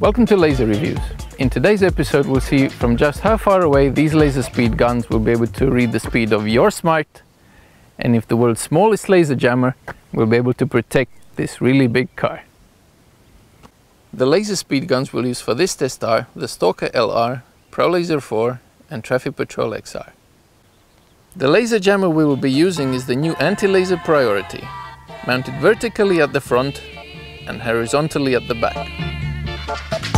Welcome to Laser Reviews. In today's episode we'll see from just how far away these laser speed guns will be able to read the speed of your smart and if the world's smallest laser jammer will be able to protect this really big car. The laser speed guns we'll use for this test are the Stalker LR, ProLaser 4 and Traffipatrol XR. The laser jammer we will be using is the new Anti-Laser Priority, mounted vertically at the front and horizontally at the back.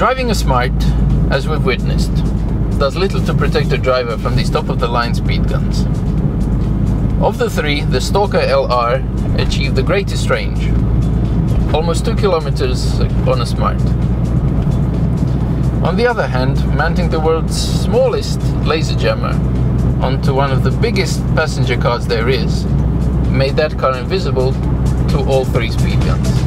Driving a Smart, as we've witnessed, does little to protect the driver from these top-of-the-line speed guns. Of the three, the Stalker LR achieved the greatest range, almost 2 kilometers on a Smart. On the other hand, mounting the world's smallest laser jammer onto one of the biggest passenger cars there is made that car invisible to all three speed guns.